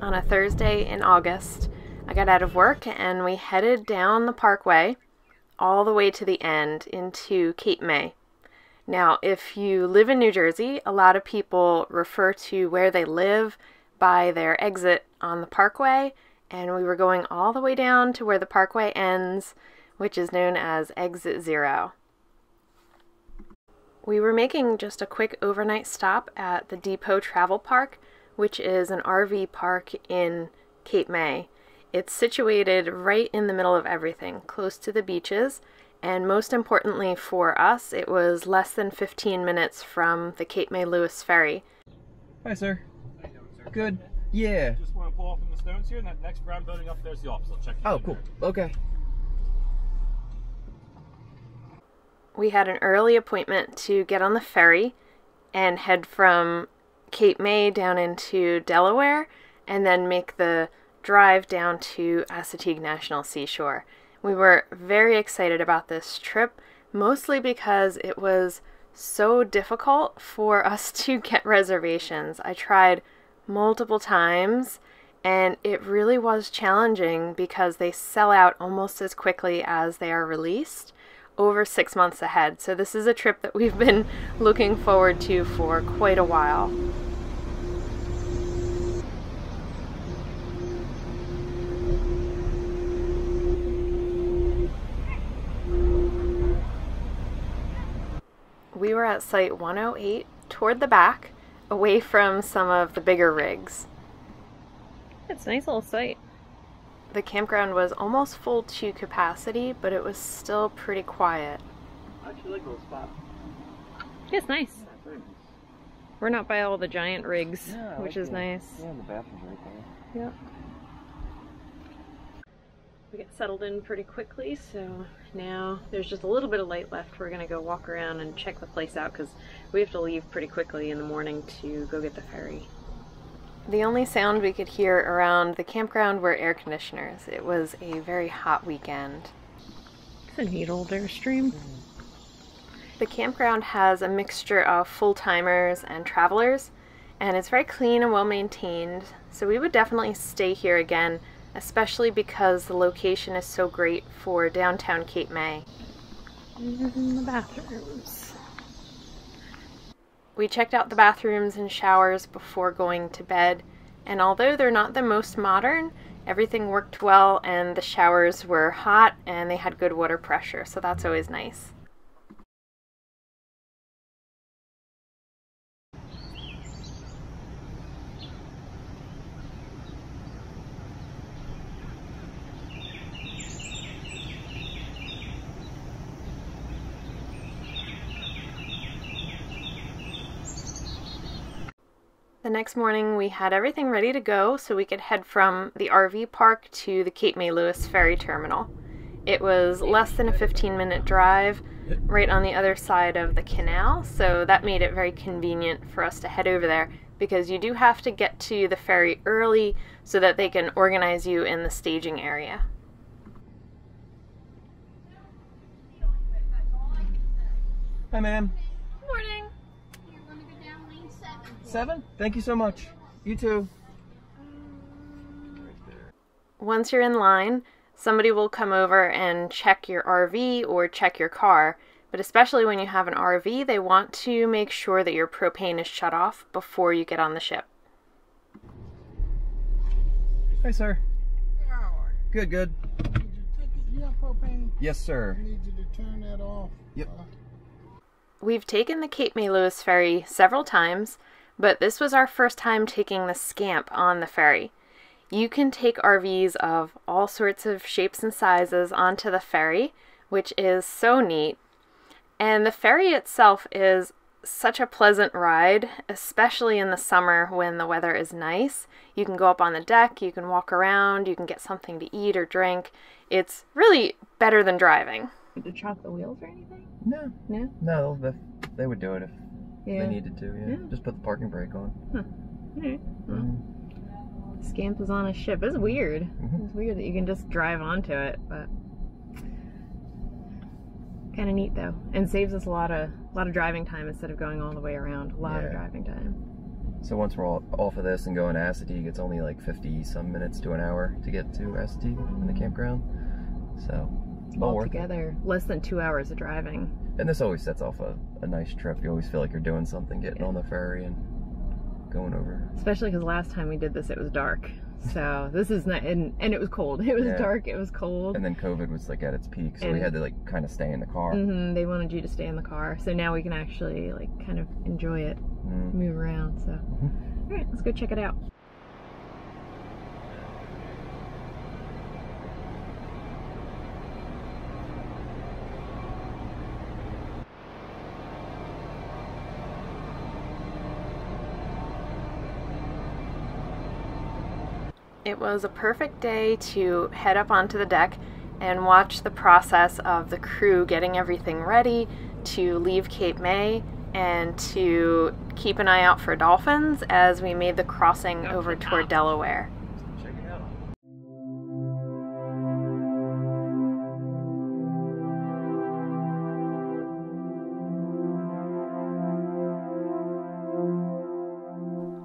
On a Thursday in August, I got out of work and we headed down the parkway all the way to the end into Cape May. Now, if you live in New Jersey, a lot of people refer to where they live by their exit on the parkway, and we were going all the way down to where the parkway ends, which is known as Exit Zero. We were making just a quick overnight stop at the Depot Travel Park, which is an RV park in Cape May. It's situated right in the middle of everything, close to the beaches, and most importantly for us, it was less than 15 minutes from the Cape May Lewes ferry. Hi, sir. How you doing, sir? Good. Yeah. Just want to pull off in the stones here, and that next brown building up there's the office. I'll check. you Oh, cool. there. Okay. We had an early appointment to get on the ferry and head from Cape May down into Delaware and then make the drive down to Assateague National Seashore. We were very excited about this trip, mostly because it was so difficult for us to get reservations. I tried multiple times and it really was challenging because they sell out almost as quickly as they are released over six months ahead. So, this is a trip that we've been looking forward to for quite a while. We were at Site 108 toward the back, away from some of the bigger rigs. It's a nice little site. The campground was almost full to capacity, but it was still pretty quiet. I actually like the little spot. It's nice. Very nice. We're not by all the giant rigs, Yeah, which like is it. nice. Yeah, the bathroom's right there. Yep. We get settled in pretty quickly, so now there's just a little bit of light left. We're gonna go walk around and check the place out because we have to leave pretty quickly in the morning to go get the ferry. The only sound we could hear around the campground were air conditioners. It was a very hot weekend. It's a neat old Airstream. Mm-hmm. The campground has a mixture of full timers and travelers, and it's very clean and well maintained. So we would definitely stay here again, especially because the location is so great for downtown Cape May. The bathrooms. We checked out the bathrooms and showers before going to bed, and although they're not the most modern, everything worked well and the showers were hot and they had good water pressure, so that's always nice. The next morning, we had everything ready to go so we could head from the RV park to the Cape May Lewes ferry terminal. It was less than a 15 minute drive right on the other side of the canal, so that made it very convenient for us to head over there because you do have to get to the ferry early so that they can organize you in the staging area. Hi, ma'am. Morning! Seven. Seven? Thank you so much. You too. Once you're in line, somebody will come over and check your RV or check your car. But especially when you have an RV, they want to make sure that your propane is shut off before you get on the ship. Hi, sir. How are Good, good. Did you take it? You have propane? Yes, sir. I need you to turn that off. Yep. Uh, We've taken the Cape May Lewes ferry several times, but this was our first time taking the Scamp on the ferry. You can take RVs of all sorts of shapes and sizes onto the ferry, which is so neat. And the ferry itself is such a pleasant ride, especially in the summer when the weather is nice. You can go up on the deck, you can walk around, you can get something to eat or drink. It's really better than driving. Did to chop the wheels or anything? No. No? No, they, they would do it if Yeah. they needed to. Yeah. Yeah. Just put the parking brake on. Alright. Mhm. Scamp is on a ship. It's weird. Mhm. It's weird that you can just drive onto it, but kind of neat though, and saves us a lot of a lot of driving time instead of going all the way around. A lot of driving time. So once we're all off of this and going to Assateague, it's only like 50 some minutes to an hour to get to Assateague in the campground. So, well it. Altogether, less than two hours of driving. And this always sets off a, a nice trip. You always feel like you're doing something, getting Yeah. on the ferry and going over. Especially because last time we did this, it was dark. So this is not, and, and it was cold. It was Yeah. dark. It was cold. And then COVID was like at its peak, so we had to like kind of stay in the car. hmm They wanted you to stay in the car, so now we can actually like kind of enjoy it, Mm. move around. So, Mm-hmm. all right, let's go check it out. It was a perfect day to head up onto the deck and watch the process of the crew getting everything ready to leave Cape May and to keep an eye out for dolphins as we made the crossing over toward Delaware.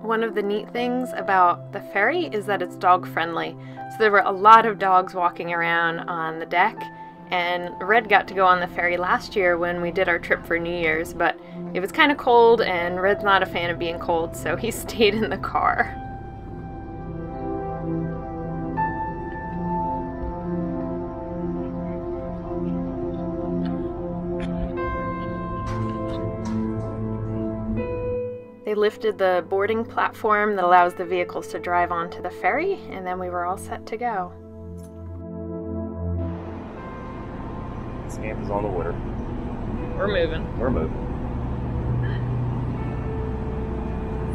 One of the neat things about the ferry is that it's dog friendly. So there were a lot of dogs walking around on the deck, and Red got to go on the ferry last year when we did our trip for New Year's, but it was kind of cold, and Red's not a fan of being cold, so he stayed in the car. Lifted the boarding platform that allows the vehicles to drive onto the ferry, and then we were all set to go. Scamp is on the water. We're moving. We're moving.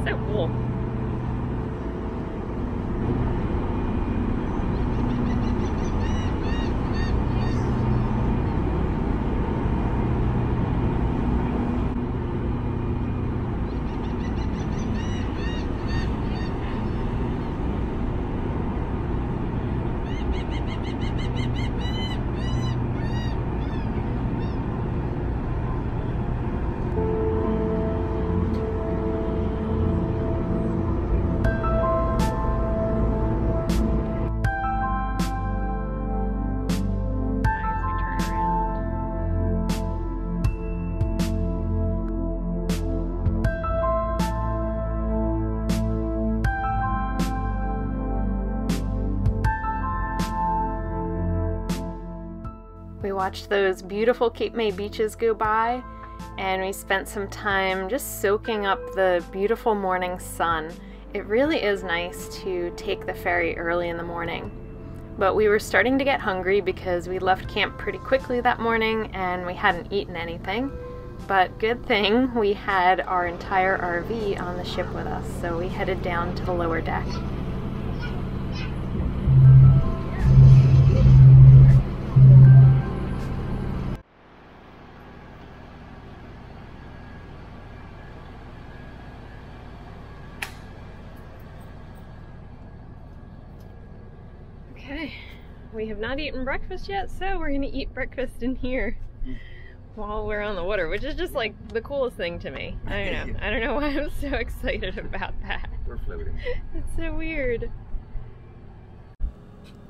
So cool. Watched those beautiful Cape May beaches go by, and we spent some time just soaking up the beautiful morning sun. It really is nice to take the ferry early in the morning. But we were starting to get hungry because we left camp pretty quickly that morning and we hadn't eaten anything. But good thing we had our entire RV on the ship with us, so we headed down to the lower deck. We have not eaten breakfast yet, so we're gonna eat breakfast in here while we're on the water, which is just like the coolest thing to me. I don't know. I don't know why I'm so excited about that. We're floating. It's so weird.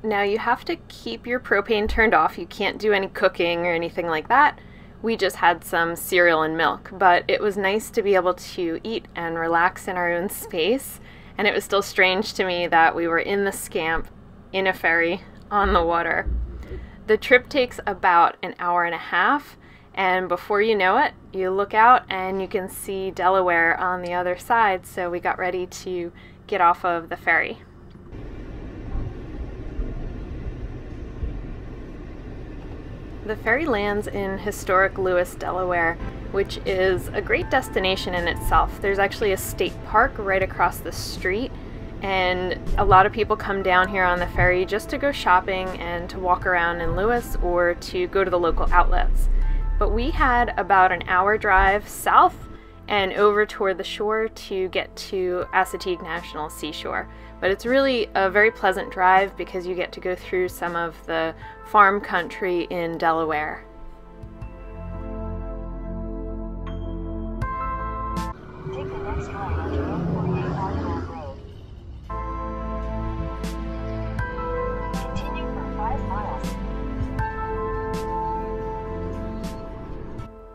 Now you have to keep your propane turned off. You can't do any cooking or anything like that. We just had some cereal and milk, but it was nice to be able to eat and relax in our own space. And it was still strange to me that we were in the scamp in a ferry on the water. The trip takes about an hour and a half, and before you know it, you look out and you can see Delaware on the other side. So we got ready to get off of the ferry. The ferry lands in historic Lewes, Delaware, which is a great destination in itself. There's actually a state park right across the street, and a lot of people come down here on the ferry just to go shopping and to walk around in Lewes or to go to the local outlets. But we had about an hour drive south and over toward the shore to get to Assateague National Seashore. But it's really a very pleasant drive because you get to go through some of the farm country in Delaware.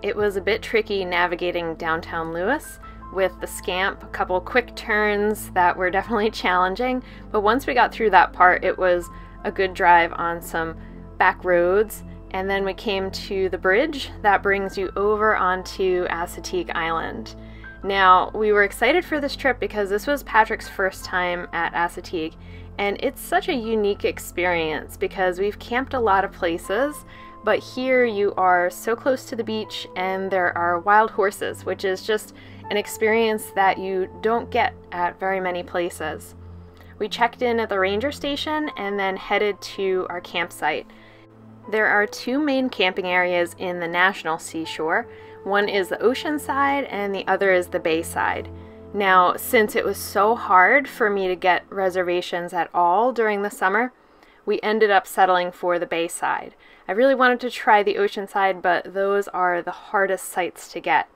It was a bit tricky navigating downtown Lewes with the scamp, a couple quick turns that were definitely challenging, but once we got through that part, it was a good drive on some back roads. And then we came to the bridge that brings you over onto Assateague Island. Now, we were excited for this trip because this was Patrick's first time at Assateague, and it's such a unique experience because we've camped a lot of places, but here you are so close to the beach and there are wild horses, which is just an experience that you don't get at very many places. We checked in at the ranger station and then headed to our campsite. There are two main camping areas in the National Seashore. One is the ocean side and the other is the bay side. Now, since it was so hard for me to get reservations at all during the summer, we ended up settling for the bay side. I really wanted to try the ocean side, but those are the hardest sites to get.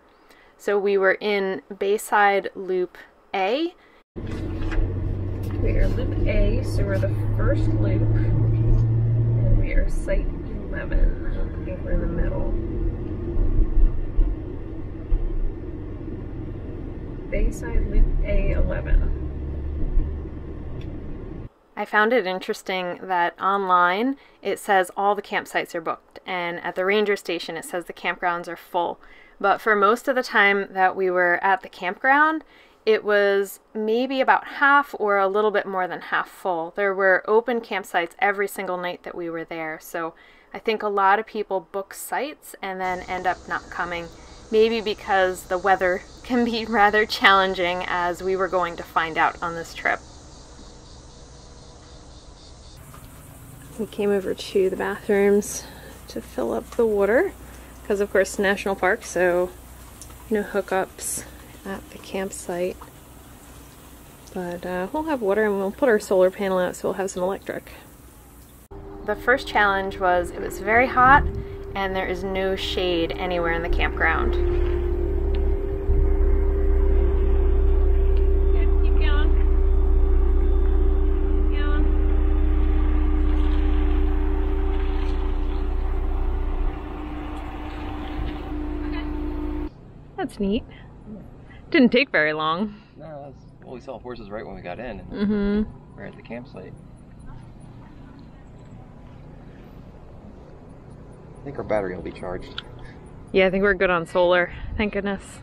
So we were in Bayside Loop A. We are Loop A, so we're the first loop, and we are Site 11. I think we're in the middle. Bayside Loop A11. I found it interesting that online it says all the campsites are booked, and at the ranger station it says the campgrounds are full. But for most of the time that we were at the campground, it was maybe about half or a little bit more than half full. There were open campsites every single night that we were there. So I think a lot of people book sites and then end up not coming, maybe because the weather can be rather challenging, as we were going to find out on this trip. We came over to the bathrooms to fill up the water because of course national park so no hookups at the campsite but uh, we'll have water and we'll put our solar panel out so we'll have some electric. The first challenge was it was very hot and there is no shade anywhere in the campground. That's neat. Didn't take very long. No, that's, well, we saw horses right when we got in. Mm-hmm. We're at the campsite. I think our battery will be charged. Yeah, I think we're good on solar. Thank goodness.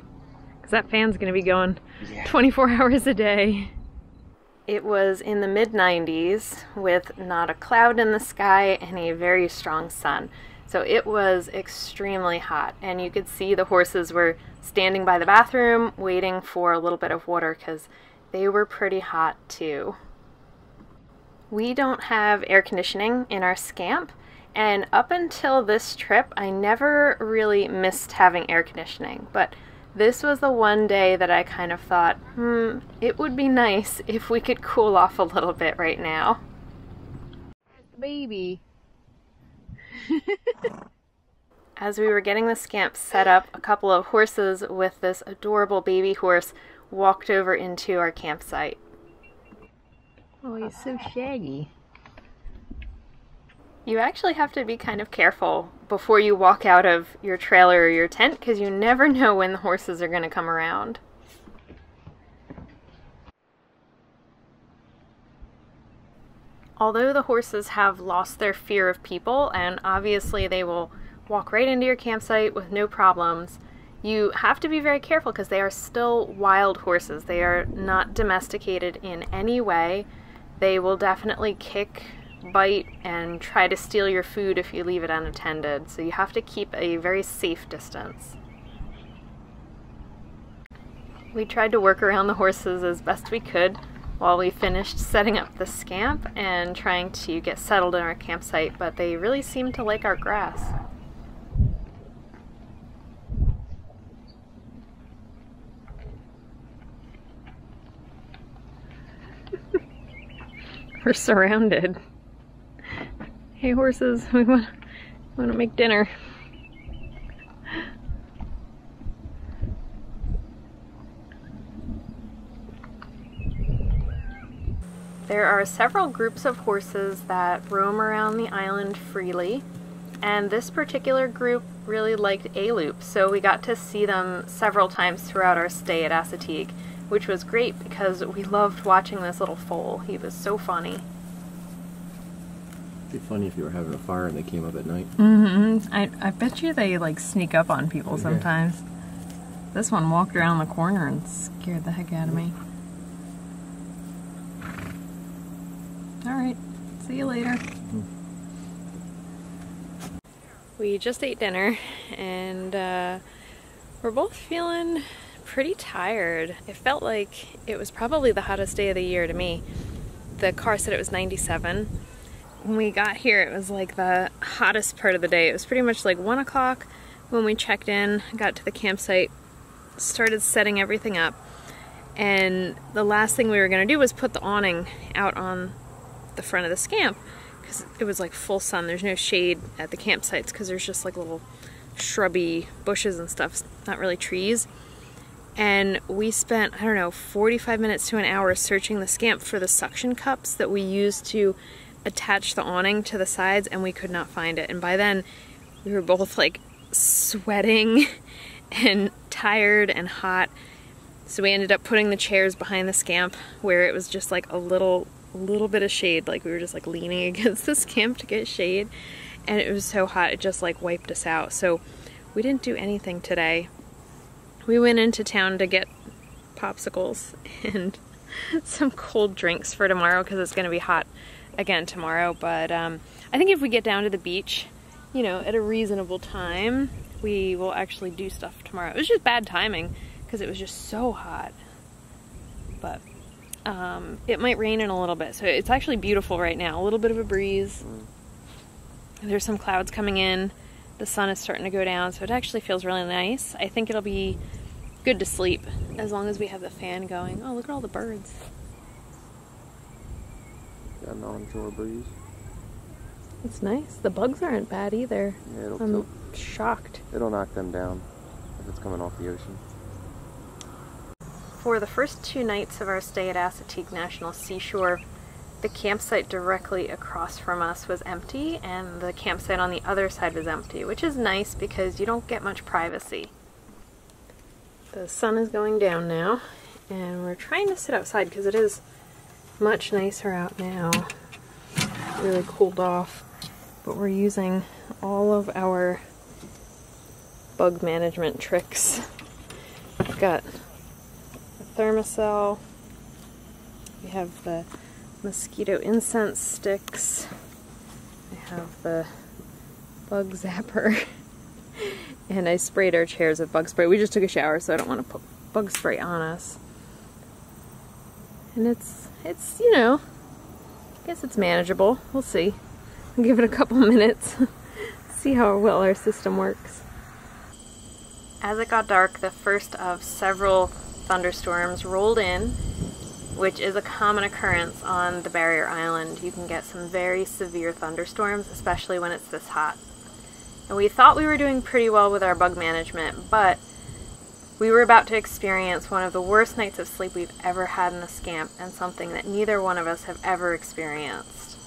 Because that fan's going to be going Yeah. 24 hours a day. It was in the mid 90s with not a cloud in the sky and a very strong sun. So it was extremely hot, and you could see the horses were standing by the bathroom waiting for a little bit of water because they were pretty hot too. We don't have air conditioning in our scamp, and up until this trip, I never really missed having air conditioning. But this was the one day that I kind of thought, hmm, it would be nice if we could cool off a little bit right now. Baby. As we were getting the scamp set up, a couple of horses with this adorable baby horse walked over into our campsite. Oh, he's so shaggy. You actually have to be kind of careful before you walk out of your trailer or your tent because you never know when the horses are going to come around. Although the horses have lost their fear of people and obviously they will walk right into your campsite with no problems, you have to be very careful because they are still wild horses. They are not domesticated in any way. They will definitely kick, bite, and try to steal your food if you leave it unattended. So you have to keep a very safe distance. We tried to work around the horses as best we could while we finished setting up the scamp and trying to get settled in our campsite, but they really seem to like our grass. We're surrounded. Hey horses, we want, we want to make dinner. There are several groups of horses that roam around the island freely, and this particular group really liked A-Loop, so we got to see them several times throughout our stay at Assateague, which was great because we loved watching this little foal. He was so funny. It'd be funny if you were having a fire and they came up at night. Mm-hmm. I, I bet you they like sneak up on people Yeah. sometimes. This one walked around the corner and scared the heck out of me. Alright, see you later. We just ate dinner and uh, we're both feeling pretty tired. It felt like it was probably the hottest day of the year to me. The car said it was 97 when we got here, it was like the hottest part of the day. It was pretty much like one o'clock when we checked in, got to the campsite, started setting everything up, and the last thing we were gonna do was put the awning out on the front of the scamp because it was like full sun. There's no shade at the campsites because there's just like little shrubby bushes and stuff, not really trees. And we spent, I don't know, 45 minutes to an hour searching the scamp for the suction cups that we used to attach the awning to the sides and we could not find it. And by then we were both like sweating and tired and hot. So we ended up putting the chairs behind the scamp where it was just like a little little bit of shade like we were just like leaning against this camp to get shade and it was so hot it just like wiped us out. So we didn't do anything today. We went into town to get popsicles and some cold drinks for tomorrow because it's going to be hot again tomorrow. But um, I think if we get down to the beach, you know, at a reasonable time, we will actually do stuff tomorrow. It was just bad timing because it was just so hot. But um, it might rain in a little bit. So it's actually beautiful right now. A little bit of a breeze. There's some clouds coming in. The sun is starting to go down, so it actually feels really nice. I think it'll be good to sleep as long as we have the fan going. Oh, look at all the birds. Got an onshore breeze. It's nice. The bugs aren't bad either. Yeah, it'll, I'm it'll, shocked. it'll knock them down if it's coming off the ocean. For the first two nights of our stay at Assateague National Seashore, the campsite directly across from us was empty and the campsite on the other side was empty, which is nice because you don't get much privacy. The sun is going down now and we're trying to sit outside because it is much nicer out now. Really cooled off, but we're using all of our bug management tricks. We've got Thermacell. We have the mosquito incense sticks. I have the bug zapper. and I sprayed our chairs with bug spray. We just took a shower, so I don't want to put bug spray on us. And it's, it's, you know, I guess it's manageable. We'll see. I'll give it a couple minutes. see how well our system works. As it got dark, the first of several thunderstorms rolled in, which is a common occurrence on the barrier island. You can get some very severe thunderstorms, especially when it's this hot. And we thought we were doing pretty well with our bug management, but we were about to experience one of the worst nights of sleep we've ever had in the scamp, and something that neither one of us have ever experienced.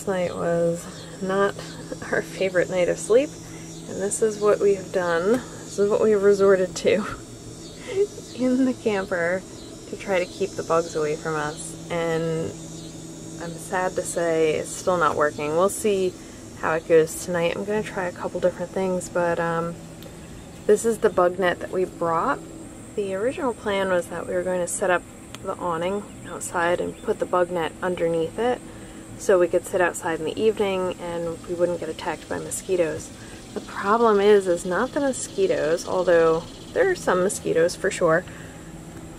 Last night was not our favorite night of sleep, and this is what we have done. This is what we have resorted to in the camper to try to keep the bugs away from us. And I'm sad to say it's still not working. We'll see how it goes tonight. I'm going to try a couple different things, but um, this is the bug net that we brought. The original plan was that we were going to set up the awning outside and put the bug net underneath it so we could sit outside in the evening and we wouldn't get attacked by mosquitoes. The problem is, is not the mosquitoes, although there are some mosquitoes for sure.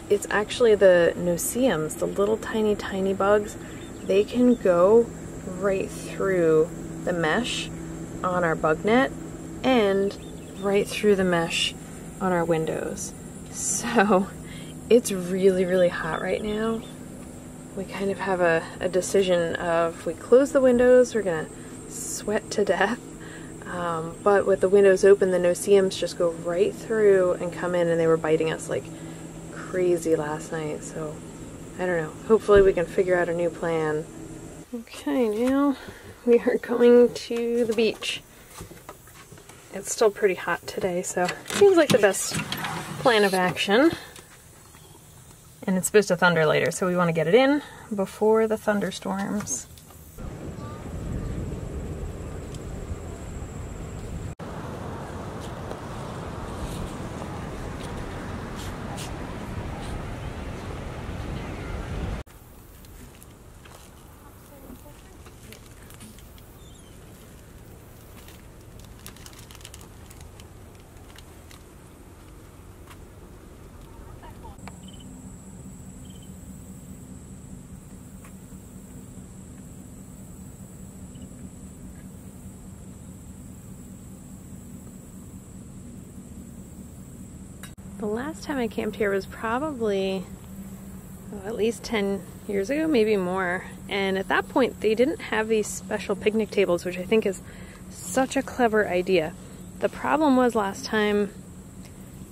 It's actually the no-see-ums, the little tiny, tiny bugs. They can go right through the mesh on our bug net and right through the mesh on our windows. So it's really, really hot right now. We kind of have a, a decision of we close the windows, we're gonna sweat to death. Um, but with the windows open, the no-see-ums just go right through and come in, and they were biting us like crazy last night. So I don't know. Hopefully, we can figure out a new plan. Okay, now we are going to the beach. It's still pretty hot today, so seems like the best plan of action. And it's supposed to thunder later, so we want to get it in before the thunderstorms. The last time I camped here was probably oh, at least 10 years ago, maybe more. And at that point, they didn't have these special picnic tables, which I think is such a clever idea. The problem was last time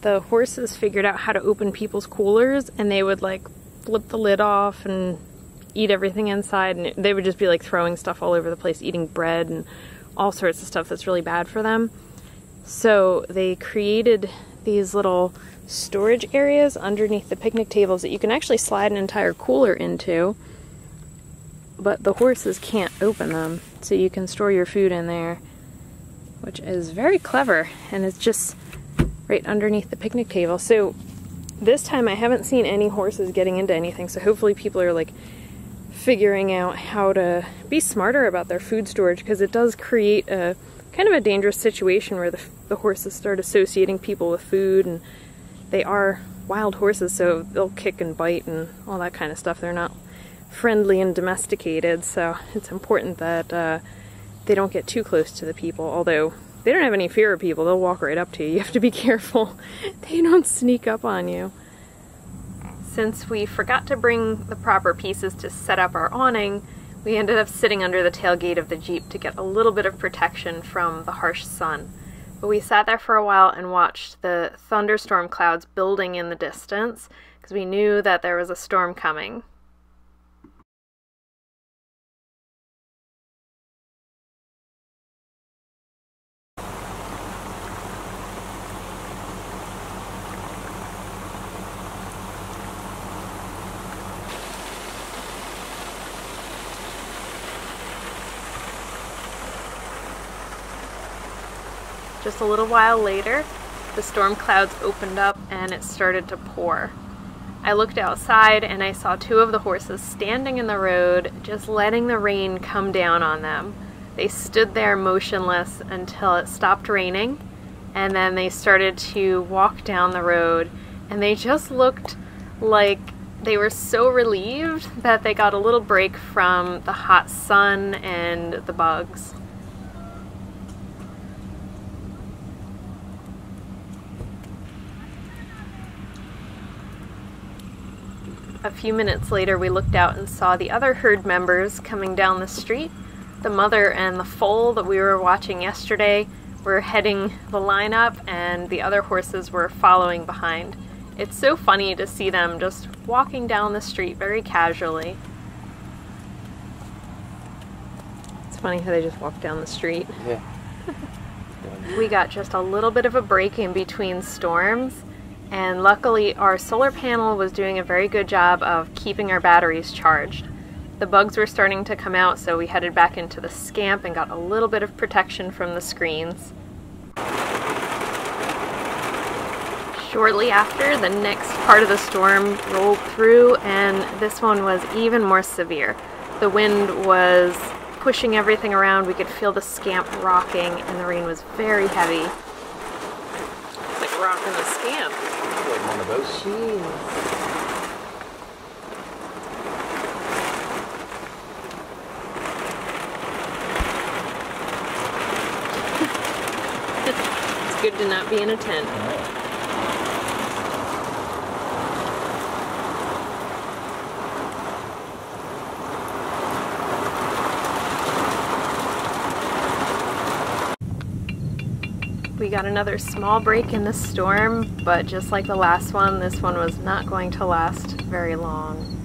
the horses figured out how to open people's coolers and they would like flip the lid off and eat everything inside and they would just be like throwing stuff all over the place, eating bread and all sorts of stuff that's really bad for them. So they created these little storage areas underneath the picnic tables that you can actually slide an entire cooler into, but the horses can't open them, so you can store your food in there, which is very clever, and it's just right underneath the picnic table. So this time I haven't seen any horses getting into anything, so hopefully people are like figuring out how to be smarter about their food storage because it does create a kind of a dangerous situation where the, the horses start associating people with food and they are wild horses, so they'll kick and bite and all that kind of stuff. They're not friendly and domesticated, so it's important that uh, they don't get too close to the people. Although they don't have any fear of people, they'll walk right up to you. You have to be careful they don't sneak up on you. Since we forgot to bring the proper pieces to set up our awning, we ended up sitting under the tailgate of the Jeep to get a little bit of protection from the harsh sun. We sat there for a while and watched the thunderstorm clouds building in the distance because we knew that there was a storm coming. A little while later, the storm clouds opened up and it started to pour. I looked outside and I saw two of the horses standing in the road, just letting the rain come down on them. They stood there motionless until it stopped raining, and then they started to walk down the road, and they just looked like they were so relieved that they got a little break from the hot sun and the bugs. A few minutes later, we looked out and saw the other herd members coming down the street. The mother and the foal that we were watching yesterday were heading the lineup, and the other horses were following behind. It's so funny to see them just walking down the street very casually. It's funny how they just walk down the street. Yeah. We got just a little bit of a break in between storms, and luckily our solar panel was doing a very good job of keeping our batteries charged. The bugs were starting to come out so we headed back into the scamp and got a little bit of protection from the screens. Shortly after, the next part of the storm rolled through and this one was even more severe. The wind was pushing everything around, we could feel the scamp rocking and the rain was very heavy. It's like rocking the scamp. One of those. Jeez. it's good to not be in a tent. Got another small break in the storm, but just like the last one, this one was not going to last very long.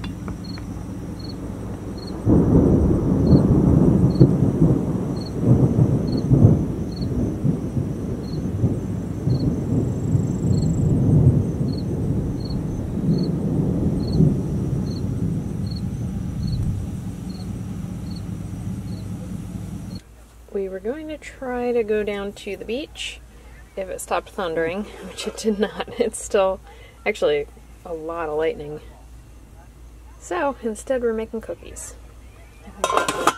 We were going to try to go down to the beach if it stopped thundering, which it did not. It's still actually a lot of lightning. So instead, we're making cookies. I think that was-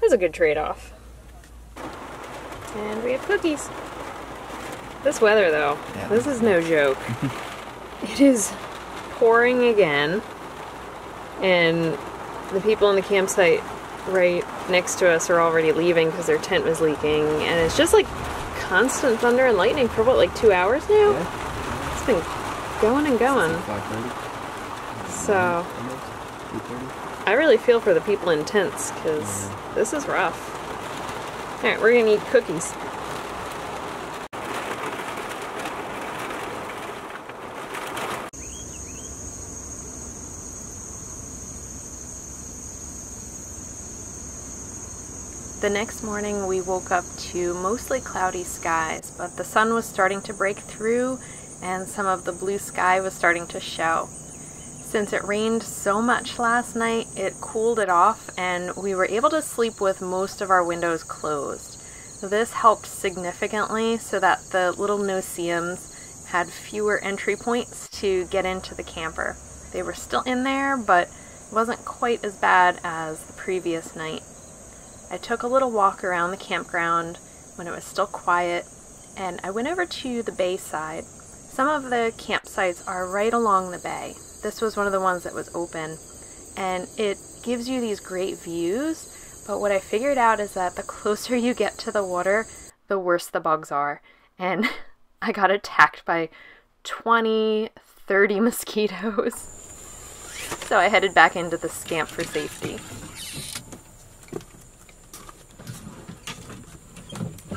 that was a good trade off. And we have cookies. This weather, though, Yeah. this is no joke. it is pouring again, and the people in the campsite right next to us are already leaving because their tent was leaking, and it's just like constant thunder and lightning for what, like two hours now? Yeah. It's been going and going. So I really feel for the people in tents because this is rough. All right, we're gonna eat cookies. The next morning, we woke up to mostly cloudy skies, but the sun was starting to break through and some of the blue sky was starting to show. Since it rained so much last night, it cooled it off and we were able to sleep with most of our windows closed. This helped significantly so that the little no-see-ums had fewer entry points to get into the camper. They were still in there, but it wasn't quite as bad as the previous night. I took a little walk around the campground when it was still quiet, and I went over to the bay side. Some of the campsites are right along the bay. This was one of the ones that was open, and it gives you these great views. But what I figured out is that the closer you get to the water, the worse the bugs are. And I got attacked by 20, 30 mosquitoes. So I headed back into the scamp for safety.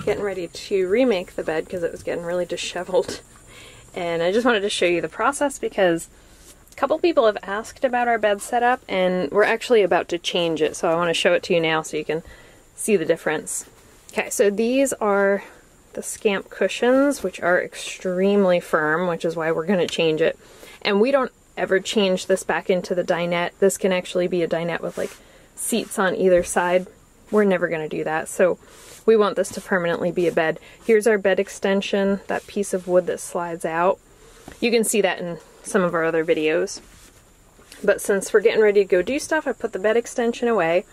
Getting ready to remake the bed because it was getting really disheveled. And I just wanted to show you the process because a couple people have asked about our bed setup and we're actually about to change it. So I want to show it to you now so you can see the difference. Okay, so these are the scamp cushions, which are extremely firm, which is why we're going to change it. And we don't ever change this back into the dinette. This can actually be a dinette with like seats on either side. We're never going to do that. So we want this to permanently be a bed. Here's our bed extension, that piece of wood that slides out. You can see that in some of our other videos. But since we're getting ready to go do stuff, I put the bed extension away.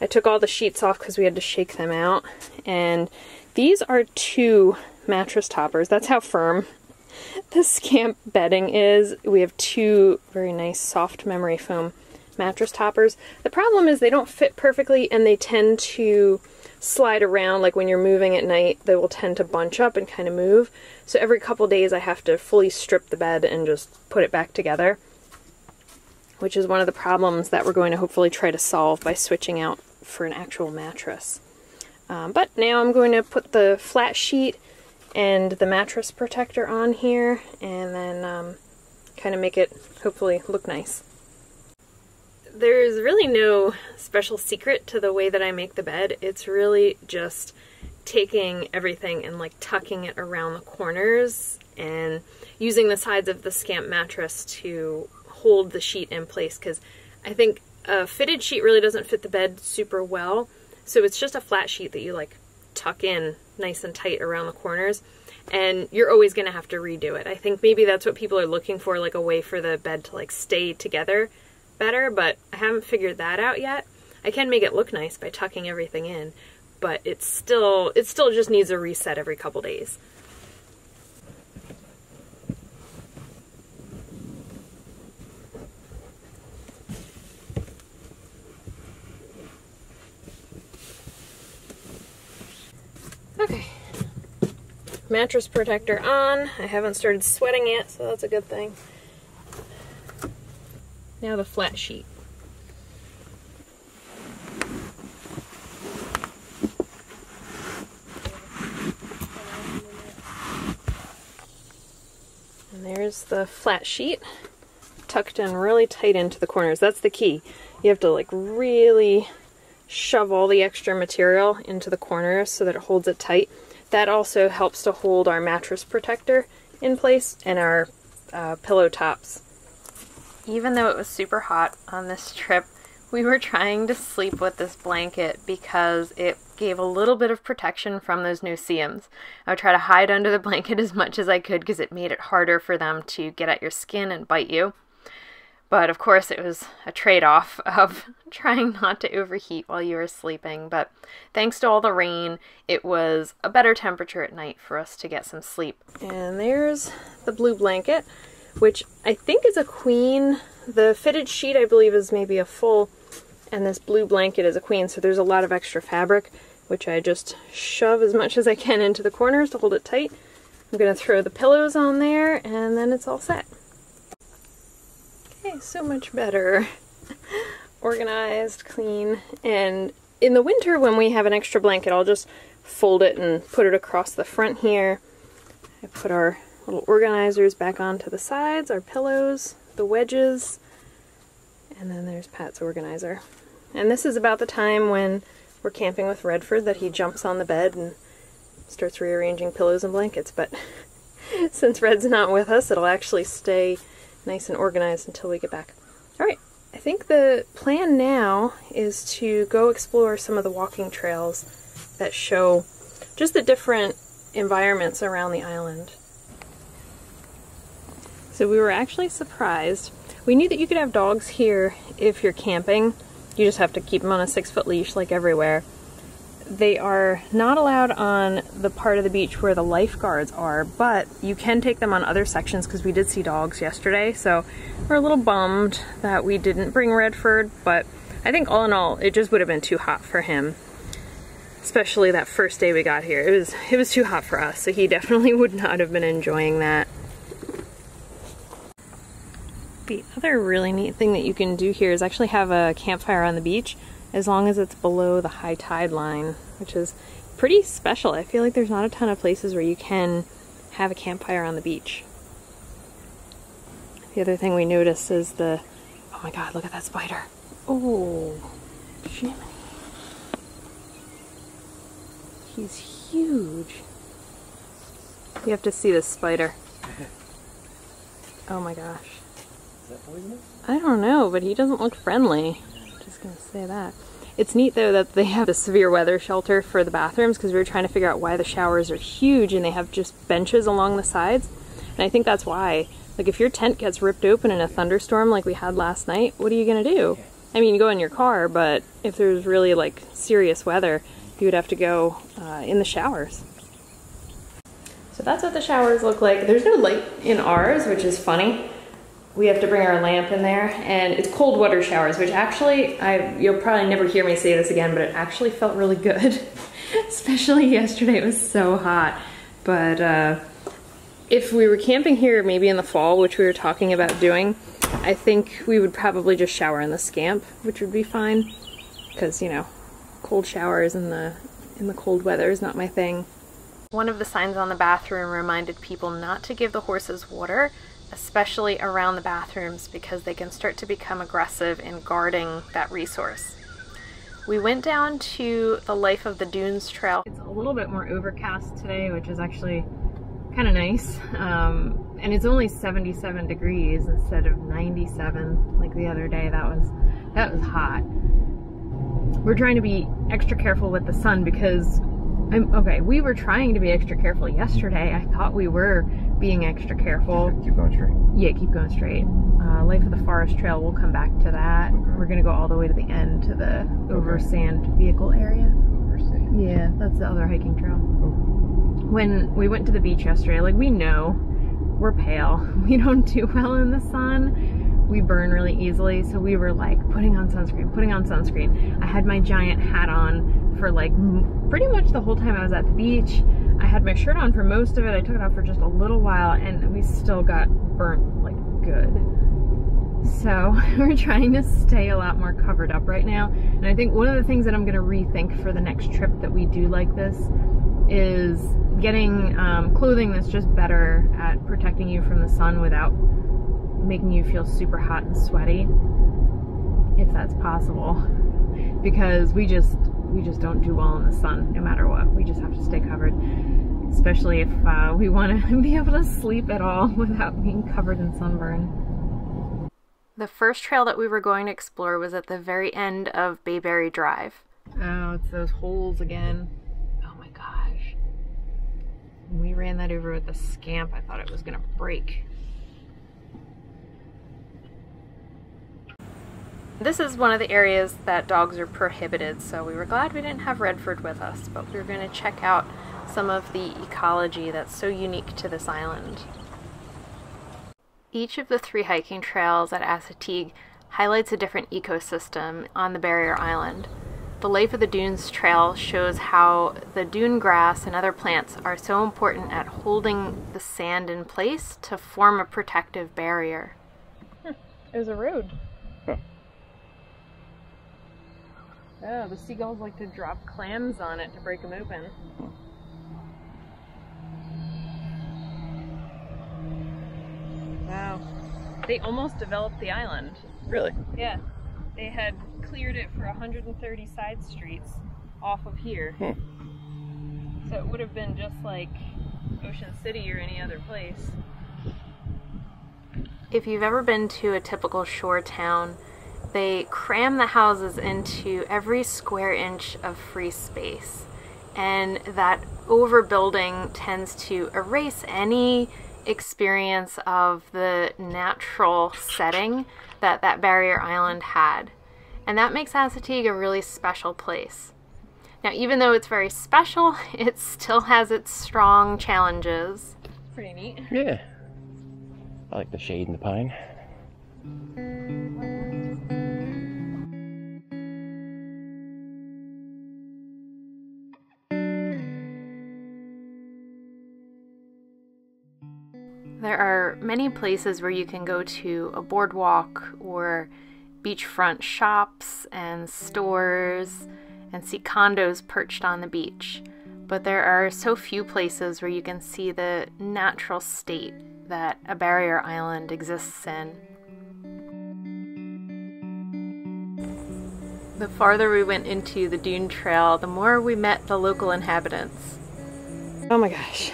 I took all the sheets off because we had to shake them out. And these are two mattress toppers. That's how firm the scamp bedding is. We have two very nice soft memory foam mattress toppers. The problem is they don't fit perfectly and they tend to slide around like when you're moving at night they will tend to bunch up and kind of move. So every couple days I have to fully strip the bed and just put it back together which is one of the problems that we're going to hopefully try to solve by switching out for an actual mattress. Um, but now I'm going to put the flat sheet and the mattress protector on here and then um, kind of make it hopefully look nice there's really no special secret to the way that I make the bed. It's really just taking everything and like tucking it around the corners and using the sides of the scamp mattress to hold the sheet in place because I think a fitted sheet really doesn't fit the bed super well. So it's just a flat sheet that you like tuck in nice and tight around the corners and you're always going to have to redo it. I think maybe that's what people are looking for, like a way for the bed to like stay together better, but I haven't figured that out yet. I can make it look nice by tucking everything in, but it's still it still just needs a reset every couple days. Okay. Mattress protector on. I haven't started sweating yet, so that's a good thing. Now the flat sheet. And there's the flat sheet tucked in really tight into the corners. That's the key. You have to like really shove all the extra material into the corners so that it holds it tight. That also helps to hold our mattress protector in place and our uh, pillow tops. Even though it was super hot on this trip, we were trying to sleep with this blanket because it gave a little bit of protection from those no-see-ums. I would try to hide under the blanket as much as I could because it made it harder for them to get at your skin and bite you. But of course, it was a trade off of trying not to overheat while you were sleeping. But thanks to all the rain, it was a better temperature at night for us to get some sleep. And there's the blue blanket, which I think is a queen. The fitted sheet, I believe, is maybe a full, and this blue blanket is a queen, so there's a lot of extra fabric, which I just shove as much as I can into the corners to hold it tight. I'm going to throw the pillows on there, and then it's all set. Okay, so much better. Organized, clean, and in the winter when we have an extra blanket, I'll just fold it and put it across the front here. I put our little organizers back onto the sides, our pillows, the wedges, and then there's Pat's organizer. And this is about the time when we're camping with Redford that he jumps on the bed and starts rearranging pillows and blankets, but since Red's not with us, it'll actually stay nice and organized until we get back. Alright, I think the plan now is to go explore some of the walking trails that show just the different environments around the island. So we were actually surprised. We knew that you could have dogs here if you're camping. You just have to keep them on a six foot leash like everywhere. They are not allowed on the part of the beach where the lifeguards are, but you can take them on other sections because we did see dogs yesterday. So we're a little bummed that we didn't bring Redford, but I think all in all, it just would have been too hot for him. Especially that first day we got here. It was it was too hot for us, so he definitely would not have been enjoying that. The other really neat thing that you can do here is actually have a campfire on the beach as long as it's below the high tide line, which is pretty special. I feel like there's not a ton of places where you can have a campfire on the beach. The other thing we noticed is the, oh my god, look at that spider. Oh, Jiminy. He's huge. You have to see this spider. Oh my gosh. Is that poisonous? I don't know, but he doesn't look friendly. Just gonna say that. It's neat though that they have a severe weather shelter for the bathrooms because we were trying to figure out why the showers are huge and they have just benches along the sides. And I think that's why. Like if your tent gets ripped open in a thunderstorm like we had last night, what are you gonna do? I mean, you go in your car, but if there's really like serious weather, you would have to go uh, in the showers. So that's what the showers look like. There's no light in ours, which is funny we have to bring our lamp in there and it's cold water showers which actually I you'll probably never hear me say this again but it actually felt really good. Especially yesterday it was so hot. But uh, if we were camping here maybe in the fall which we were talking about doing I think we would probably just shower in the scamp which would be fine. Because you know cold showers in the in the cold weather is not my thing. One of the signs on the bathroom reminded people not to give the horses water especially around the bathrooms because they can start to become aggressive in guarding that resource. We went down to the Life of the Dunes trail. It's a little bit more overcast today, which is actually kind of nice. Um, and it's only 77 degrees instead of 97 like the other day. That was that was hot. We're trying to be extra careful with the sun because I'm okay. We were trying to be extra careful yesterday. I thought we were being extra careful. Keep going straight. Yeah, keep going straight. Uh, Life of the Forest Trail, we'll come back to that. We're gonna go all the way to the end to the over Okay. sand vehicle area. Overseeing. Yeah, that's the other hiking trail. When we went to the beach yesterday, like we know we're pale. We don't do well in the sun. We burn really easily, so we were like putting on sunscreen, putting on sunscreen. I had my giant hat on for like pretty much the whole time I was at the beach. I had my shirt on for most of it. I took it off for just a little while and we still got burnt like good. So we're trying to stay a lot more covered up right now. And I think one of the things that I'm going to rethink for the next trip that we do like this is getting um, clothing that's just better at protecting you from the sun without making you feel super hot and sweaty, if that's possible. Because we just we just don't do well in the sun, no matter what. We just have to stay covered, especially if uh, we want to be able to sleep at all without being covered in sunburn. The first trail that we were going to explore was at the very end of Bayberry Drive. Oh, it's those holes again. Oh my gosh. When we ran that over with the scamp, I thought it was gonna break. This is one of the areas that dogs are prohibited, so we were glad we didn't have Redford with us, but we're going to check out some of the ecology that's so unique to this island. Each of the three hiking trails at Assateague highlights a different ecosystem on the barrier island. The Life of the Dunes trail shows how the dune grass and other plants are so important at holding the sand in place to form a protective barrier. There's a road. Oh, the seagulls like to drop clams on it to break them open. Wow. They almost developed the island. Really? Yeah. They had cleared it for 130 side streets off of here. Hmm. So it would have been just like Ocean City or any other place. If you've ever been to a typical shore town, they cram the houses into every square inch of free space. And that overbuilding tends to erase any experience of the natural setting that that barrier island had. And that makes Assateague a really special place. Now, even though it's very special, it still has its strong challenges. Pretty neat. Yeah. I like the shade and the pine. There are many places where you can go to a boardwalk or beachfront shops and stores and see condos perched on the beach. But there are so few places where you can see the natural state that a barrier island exists in. The farther we went into the dune trail, the more we met the local inhabitants. Oh my gosh.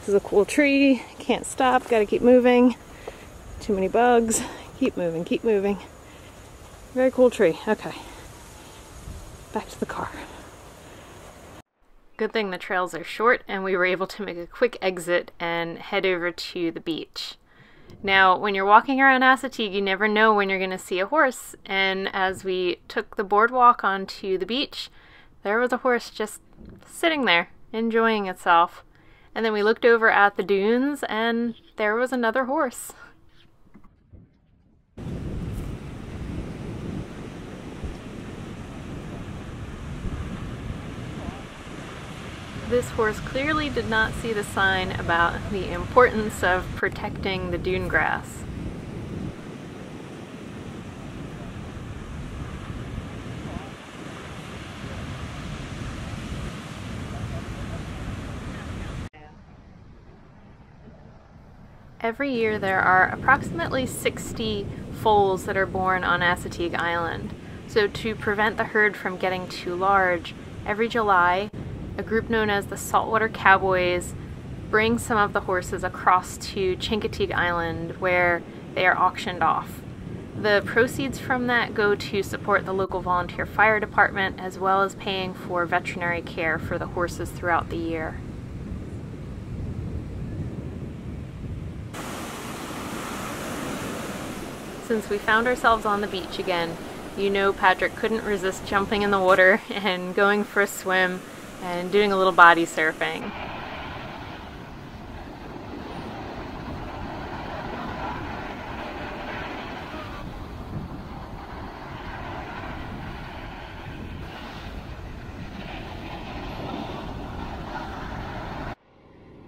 This is a cool tree. Can't stop. Gotta keep moving. Too many bugs. Keep moving. Keep moving. Very cool tree. Okay. Back to the car. Good thing the trails are short and we were able to make a quick exit and head over to the beach. Now, when you're walking around Assateague, you never know when you're going to see a horse. And as we took the boardwalk onto the beach, there was a horse just sitting there, enjoying itself. And then we looked over at the dunes, and there was another horse. This horse clearly did not see the sign about the importance of protecting the dune grass. Every year there are approximately 60 foals that are born on Assateague Island. So to prevent the herd from getting too large, every July, a group known as the Saltwater Cowboys bring some of the horses across to Chincoteague Island where they are auctioned off. The proceeds from that go to support the local volunteer fire department as well as paying for veterinary care for the horses throughout the year. Since we found ourselves on the beach again, you know Patrick couldn't resist jumping in the water and going for a swim and doing a little body surfing.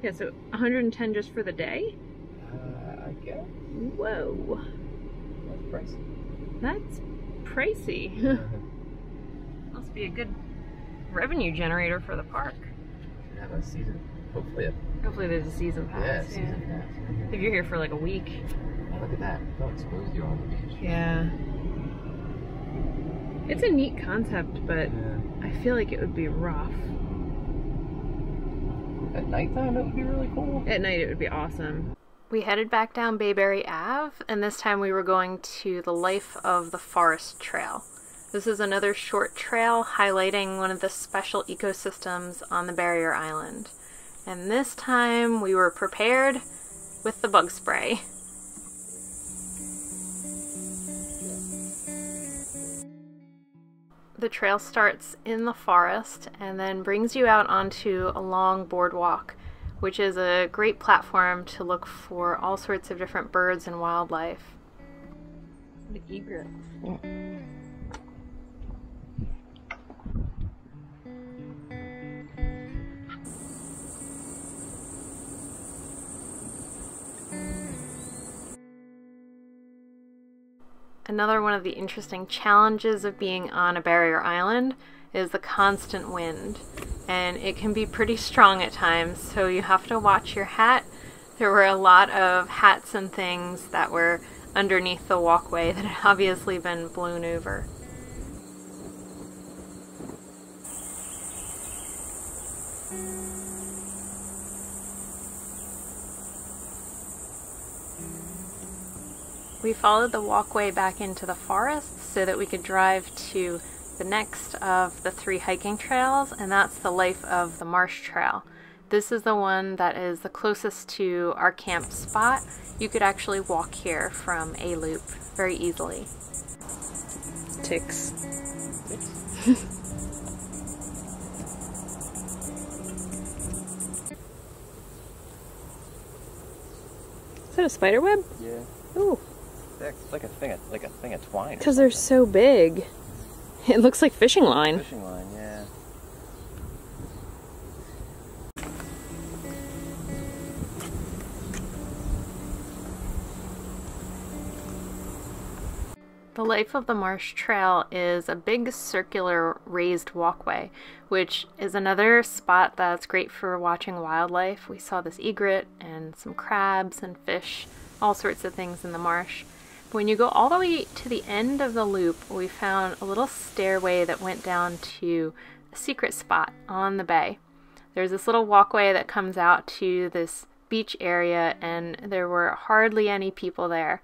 Yeah, so 110 just for the day? Uh, I guess. Whoa, That's pricey. that's pricey. Must be a good revenue generator for the park. Have a season. Hopefully, a, Hopefully there's a season pass. yeah, season pass. If you're here for like a week. Look at that. They'll expose you on the beach. Yeah. It's a neat concept, but Yeah. I feel like it would be rough. At nighttime, it would be really cool. At night, it would be awesome. We headed back down Bayberry Ave, and this time we were going to the Life of the Forest Trail. This is another short trail highlighting one of the special ecosystems on the barrier island. And this time we were prepared with the bug spray. The trail starts in the forest and then brings you out onto a long boardwalk, which is a great platform to look for all sorts of different birds and wildlife. The egret. Another one of the interesting challenges of being on a barrier island is the constant wind. And it can be pretty strong at times, so you have to watch your hat. There were a lot of hats and things that were underneath the walkway that had obviously been blown over. We followed the walkway back into the forest so that we could drive to the next of the three hiking trails, and that's the Life of the Marsh Trail. This is the one that is the closest to our camp spot. You could actually walk here from a loop very easily. Ticks. Is that a spider web? Yeah. Ooh. It's like a thing, of, like a thing of twine. Because they're so big. It looks like fishing line. Fishing line, yeah. The Life of the Marsh Trail is a big circular raised walkway, which is another spot that's great for watching wildlife. We saw this egret and some crabs and fish, all sorts of things in the marsh. When you go all the way to the end of the loop, we found a little stairway that went down to a secret spot on the bay. There's this little walkway that comes out to this beach area, and there were hardly any people there.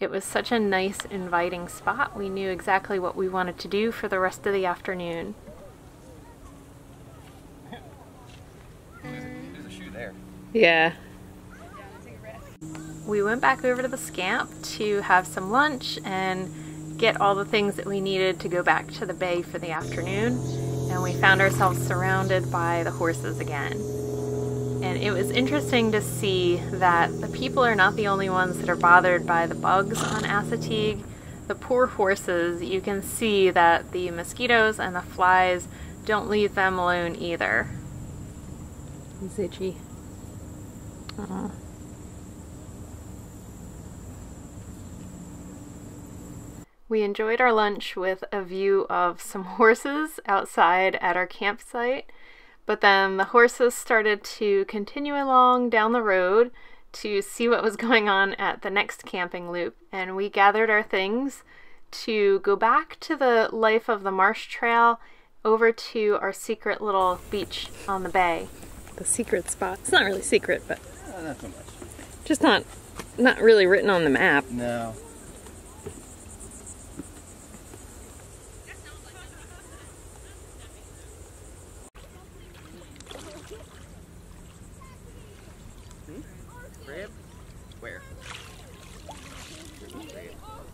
It was such a nice, inviting spot. We knew exactly what we wanted to do for the rest of the afternoon. There's a, there's a shoe there. Yeah. We went back over to the Scamp to have some lunch and get all the things that we needed to go back to the bay for the afternoon. And we found ourselves surrounded by the horses again. And it was interesting to see that the people are not the only ones that are bothered by the bugs on Assateague. The poor horses, you can see that the mosquitoes and the flies don't leave them alone either. He's itchy. Uh-huh. Aw. We enjoyed our lunch with a view of some horses outside at our campsite, but then the horses started to continue along down the road to see what was going on at the next camping loop, and we gathered our things to go back to the Life of the Marsh Trail over to our secret little beach on the bay. the secret spot. It's not really secret, but Uh, not so much. just not not really written on the map. No.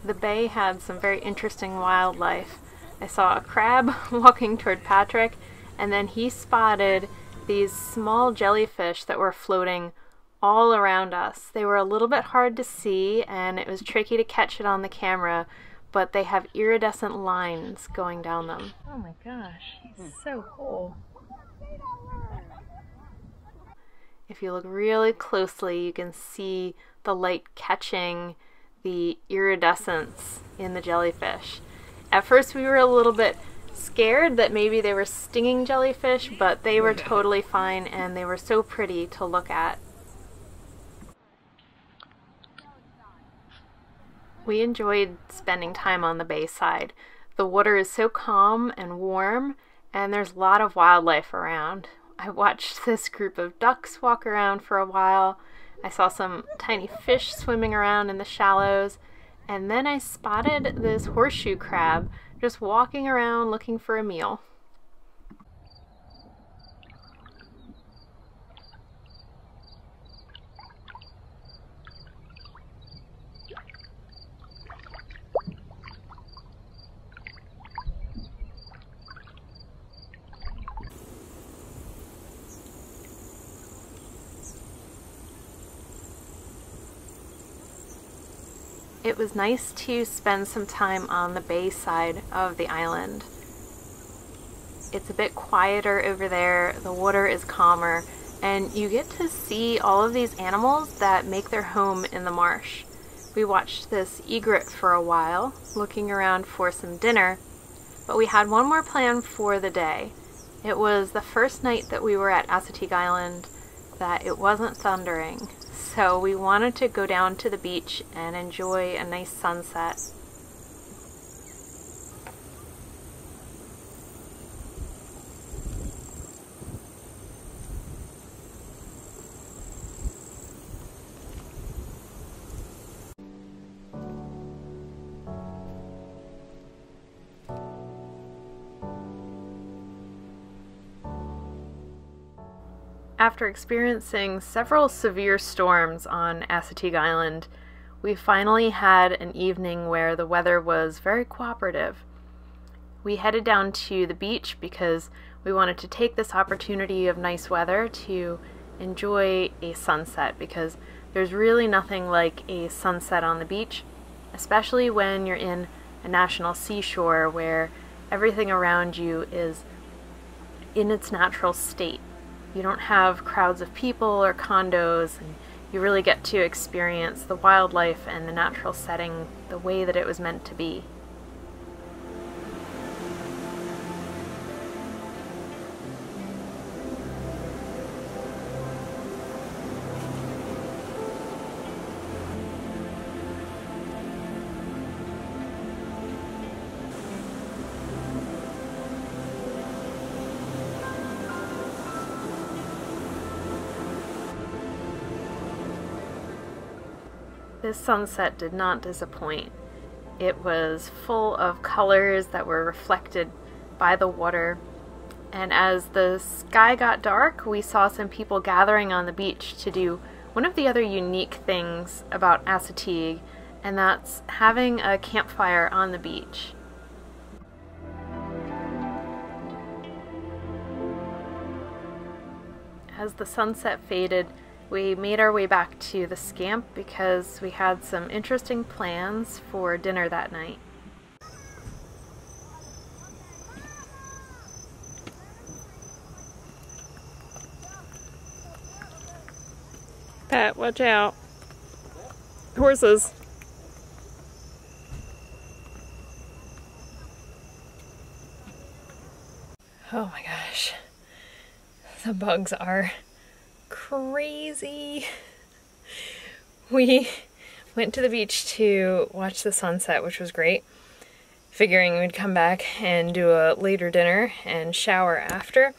The bay had some very interesting wildlife. I saw a crab walking toward Patrick, and then he spotted these small jellyfish that were floating all around us. They were a little bit hard to see, and it was tricky to catch it on the camera, but they have iridescent lines going down them. Oh my gosh, he's so cool. If you look really closely, you can see the light catching the iridescence in the jellyfish. At first, we were a little bit scared that maybe they were stinging jellyfish, but they were totally fine and they were so pretty to look at. We enjoyed spending time on the bayside. The water is so calm and warm, and there's a lot of wildlife around. I watched this group of ducks walk around for a while. I saw some tiny fish swimming around in the shallows, and then I spotted this horseshoe crab just walking around looking for a meal. It was nice to spend some time on the bay side of the island. It's a bit quieter over there, the water is calmer, and you get to see all of these animals that make their home in the marsh. We watched this egret for a while, looking around for some dinner, but we had one more plan for the day. It was the first night that we were at Assateague Island that it wasn't thundering, so we wanted to go down to the beach and enjoy a nice sunset. After experiencing several severe storms on Assateague Island, we finally had an evening where the weather was very cooperative. We headed down to the beach because we wanted to take this opportunity of nice weather to enjoy a sunset because there's really nothing like a sunset on the beach, especially when you're in a national seashore where everything around you is in its natural state. You don't have crowds of people or condos, and you really get to experience the wildlife and the natural setting the way that it was meant to be. This sunset did not disappoint. It was full of colors that were reflected by the water. And as the sky got dark, we saw some people gathering on the beach to do one of the other unique things about Assateague, and that's having a campfire on the beach. As the sunset faded, we made our way back to the Scamp because we had some interesting plans for dinner that night. Pat, watch out. Horses. Oh my gosh. The bugs are crazy. We went to the beach to watch the sunset, which was great. Figuring we'd come back and do a later dinner and shower after.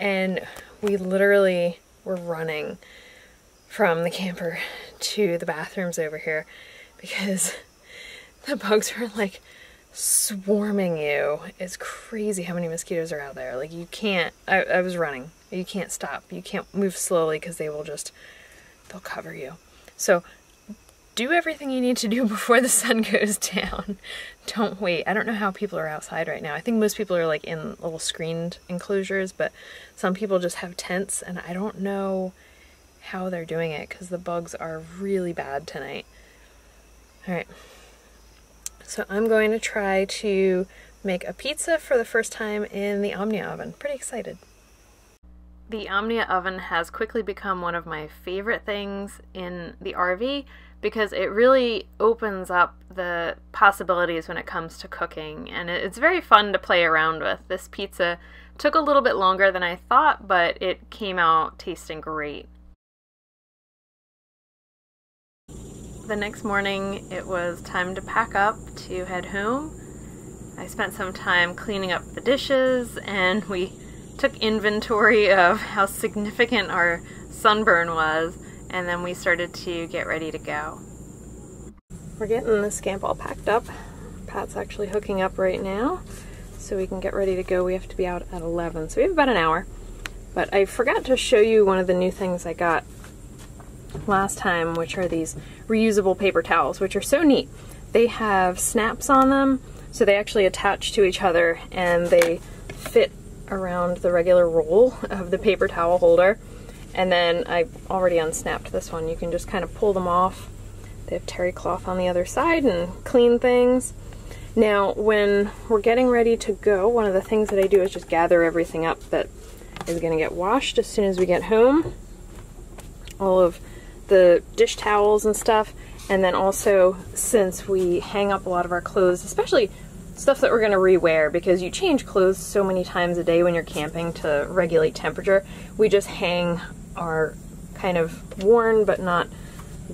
And we literally were running from the camper to the bathrooms over here because the bugs were like swarming you. It's crazy how many mosquitoes are out there. Like you can't, I, I was running. You can't stop. You can't move slowly because they will just, they'll cover you. So do everything you need to do before the sun goes down. Don't wait. I don't know how people are outside right now. I think most people are like in little screened enclosures, but some people just have tents and I don't know how they're doing it because the bugs are really bad tonight. All right. So I'm going to try to make a pizza for the first time in the Omnia oven. Pretty excited. The Omnia oven has quickly become one of my favorite things in the RV because it really opens up the possibilities when it comes to cooking and it's very fun to play around with. This pizza took a little bit longer than I thought, but it came out tasting great. The next morning, it was time to pack up to head home. I spent some time cleaning up the dishes and we took inventory of how significant our sunburn was and then we started to get ready to go. We're getting the scamp all packed up. Pat's actually hooking up right now so we can get ready to go. We have to be out at 11, so we have about an hour. But I forgot to show you one of the new things I got last time, which are these reusable paper towels, which are so neat. They have snaps on them, so they actually attach to each other and they fit around the regular roll of the paper towel holder. And then I already unsnapped this one. You can just kind of pull them off. They have terry cloth on the other side and clean things. Now, when we're getting ready to go, one of the things that I do is just gather everything up that is going to get washed as soon as we get home. All of the dish towels and stuff. And then also, since we hang up a lot of our clothes, especially stuff that we're going to rewear because you change clothes so many times a day when you're camping to regulate temperature, we just hang our kind of worn but not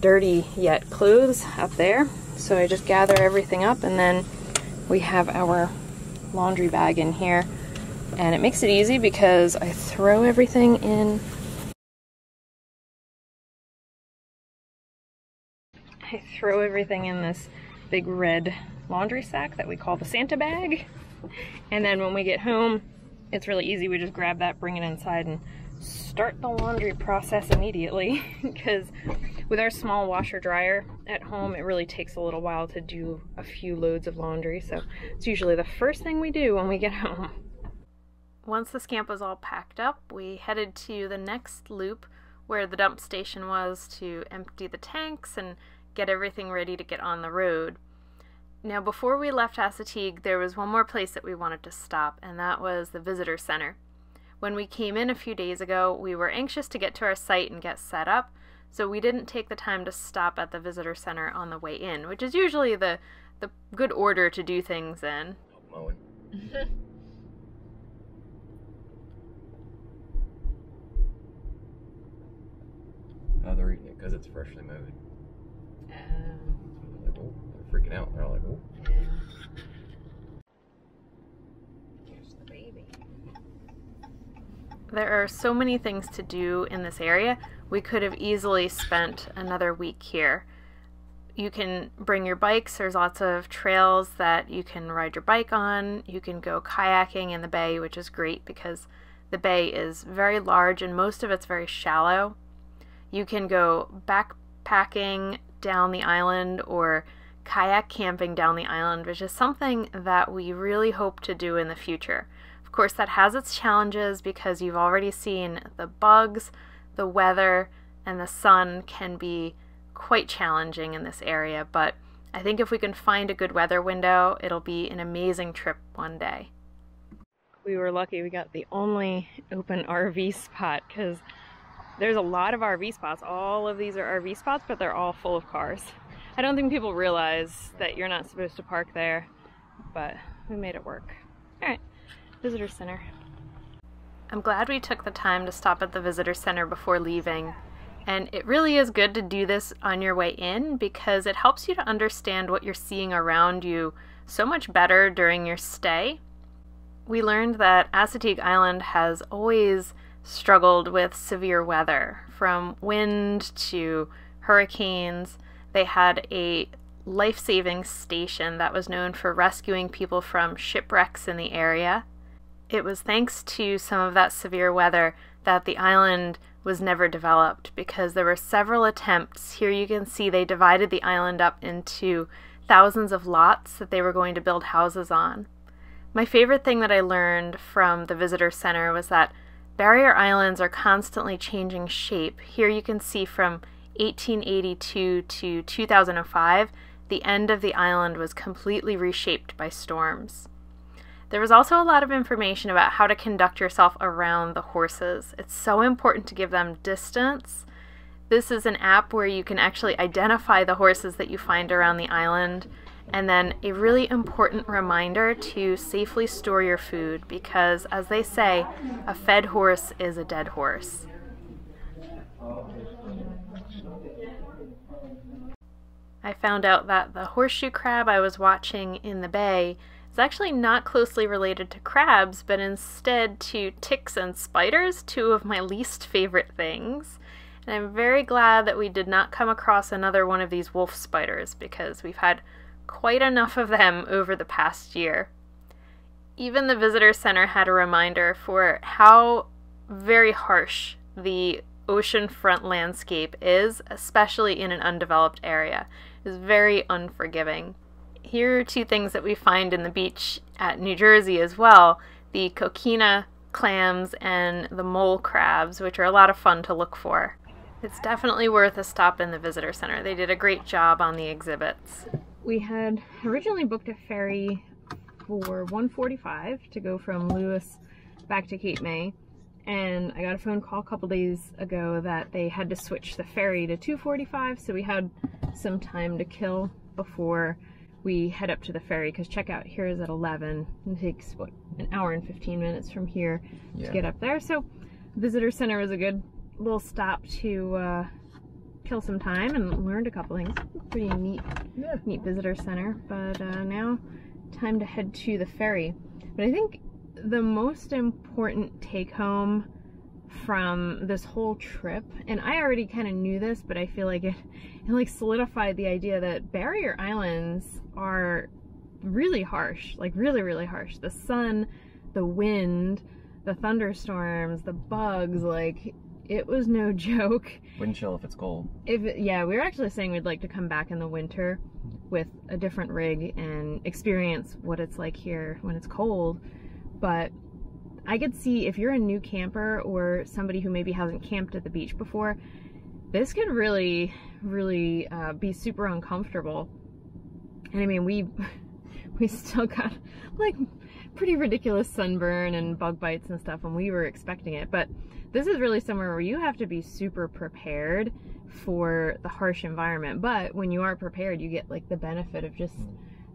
dirty yet clothes up there. So I just gather everything up and then we have our laundry bag in here. And it makes it easy because I throw everything in I throw everything in this big red laundry sack that we call the Santa bag. And then when we get home, it's really easy. We just grab that, bring it inside, and start the laundry process immediately. Because with our small washer dryer at home, it really takes a little while to do a few loads of laundry. So it's usually the first thing we do when we get home. Once the scamp was all packed up, we headed to the next loop where the dump station was to empty the tanks and get everything ready to get on the road. Now, before we left Assateague, there was one more place that we wanted to stop, and that was the visitor center. When we came in a few days ago, we were anxious to get to our site and get set up, so we didn't take the time to stop at the visitor center on the way in, which is usually the, the good order to do things in. Mowing. Oh, they're eating it because it's freshly mowed. They're like, oh, they're freaking out. They're all like, oh. Here's the baby. There are so many things to do in this area. We could have easily spent another week here. You can bring your bikes. There's lots of trails that you can ride your bike on. You can go kayaking in the bay, which is great because the bay is very large and most of it's very shallow. You can go backpacking down the island or kayak camping down the island, which is something that we really hope to do in the future. Of course, that has its challenges because you've already seen the bugs, the weather, and the sun can be quite challenging in this area, but I think if we can find a good weather window, it'll be an amazing trip one day. We were lucky we got the only open RV spot because there's a lot of RV spots. All of these are RV spots, but they're all full of cars. I don't think people realize that you're not supposed to park there, but we made it work. All right, visitor center. I'm glad we took the time to stop at the visitor center before leaving. And it really is good to do this on your way in because it helps you to understand what you're seeing around you so much better during your stay. We learned that Assateague Island has always struggled with severe weather from wind to hurricanes. They had a life saving station that was known for rescuing people from shipwrecks in the area. It was thanks to some of that severe weather that the island was never developed because there were several attempts. Here you can see they divided the island up into thousands of lots that they were going to build houses on. My favorite thing that I learned from the visitor center was that barrier islands are constantly changing shape. Here you can see from 1882 to 2005, the end of the island was completely reshaped by storms. There was also a lot of information about how to conduct yourself around the horses. It's so important to give them distance. This is an app where you can actually identify the horses that you find around the island, and then a really important reminder to safely store your food because, as they say, a fed horse is a dead horse. I found out that the horseshoe crab I was watching in the bay is actually not closely related to crabs, but instead to ticks and spiders, two of my least favorite things. And I'm very glad that we did not come across another one of these wolf spiders because we've had quite enough of them over the past year. Even the visitor center had a reminder for how very harsh the oceanfront landscape is, especially in an undeveloped area. It's very unforgiving here are two things that we find in the beach at New Jersey as well the coquina clams and the mole crabs, which are a lot of fun to look for. It's definitely worth a stop in the visitor center. They did a great job on the exhibits. We had originally booked a ferry for 145 to go from Lewes back to Cape May. And I got a phone call a couple days ago that they had to switch the ferry to 245 so we had some time to kill before we head up to the ferry because checkout here is at 11 it takes what an hour and 15 minutes from here Yeah. to get up there. So visitor center was a good little stop to uh, kill some time and learned a couple things. Pretty neat Yeah. neat visitor center but uh, now time to head to the ferry but i think the most important take home from this whole trip and i already kind of knew this but i feel like it, it like solidified the idea that barrier islands are really harsh like really really harsh the sun the wind the thunderstorms the bugs like it was no joke. Wind chill if it's cold. if it- yeah we were actually saying we'd like to come back in the winter with a different rig and experience what it's like here when it's cold. But i could see if you're a new camper or somebody who maybe hasn't camped at the beach before this could really really uh, be super uncomfortable. And i mean we we still got like pretty ridiculous sunburn and bug bites and stuff when we were expecting it but this is really somewhere where you have to be super prepared for the harsh environment but when you are prepared you get like the benefit of just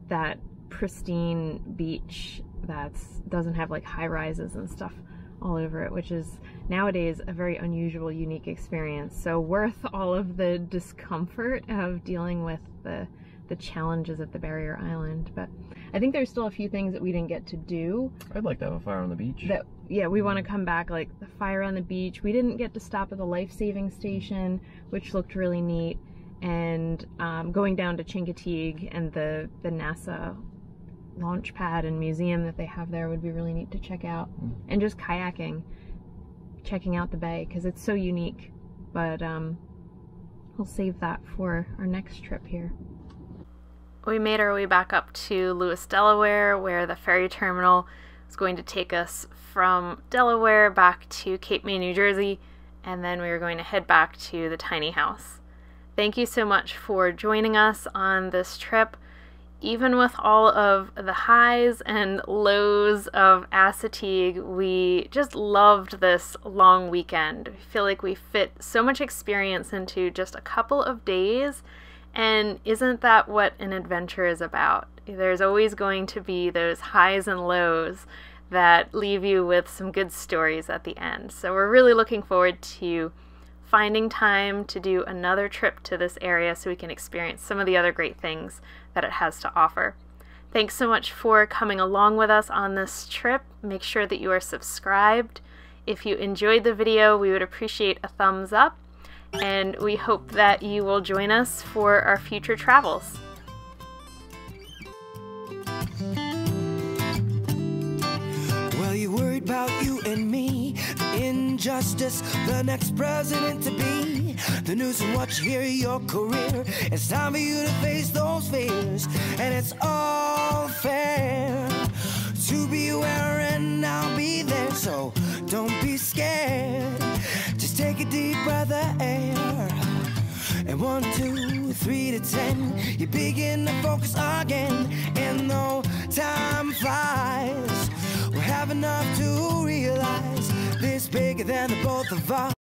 that pristine beach that doesn't have like high rises and stuff all over it which is nowadays a very unusual unique experience so worth all of the discomfort of dealing with the the challenges at the barrier island but i think there's still a few things that we didn't get to do I'd like to have a fire on the beach. that yeah we want to come back like the fire on the beach. We didn't get to stop at the life-saving station which looked really neat and um, going down to chincoteague and the the nasa launch pad and museum that they have there would be really neat to check out. And just kayaking checking out the bay because it's so unique. But um, we'll save that for our next trip here. We made our way back up to Lewes, Delaware, where the ferry terminal is going to take us from Delaware back to Cape May, New Jersey, and then we were going to head back to the tiny house. Thank you so much for joining us on this trip. Even with all of the highs and lows of Assateague, we just loved this long weekend. I feel like we fit so much experience into just a couple of days and isn't that what an adventure is about? There's always going to be those highs and lows that leave you with some good stories at the end. So we're really looking forward to finding time to do another trip to this area so we can experience some of the other great things that it has to offer. Thanks so much for coming along with us on this trip. Make sure that you are subscribed. If you enjoyed the video, we would appreciate a thumbs up, and we hope that you will join us for our future travels. Well, you worried about you and me, the injustice, the next president to be, the news and what you hear, your career. It's time for you to face those fears, and it's all fair to be aware, and I'll be there. So don't be scared. Just take a deep breath of air. And one, two, three to ten, you begin to focus again. And though time flies, we'll have enough to realize this bigger than the both of us.